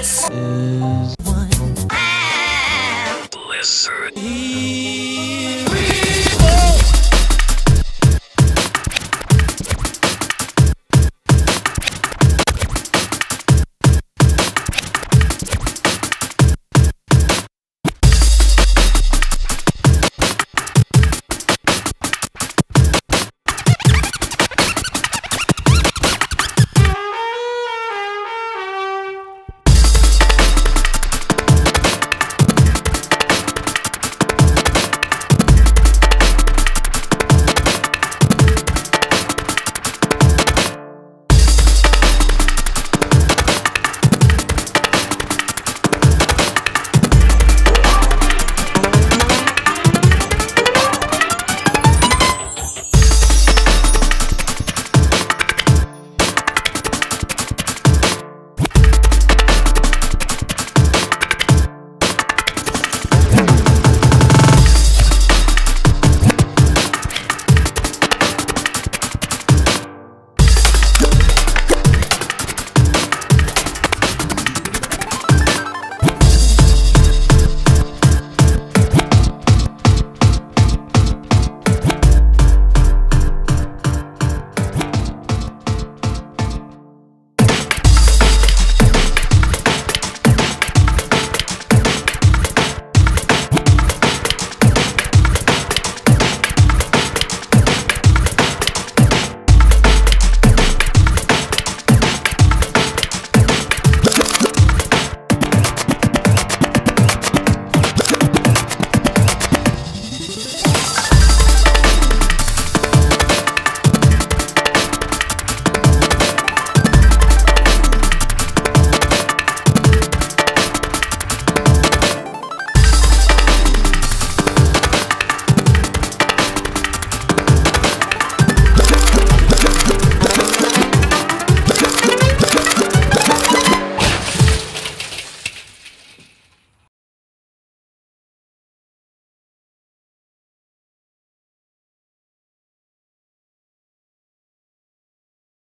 This is one. Lizard. Here.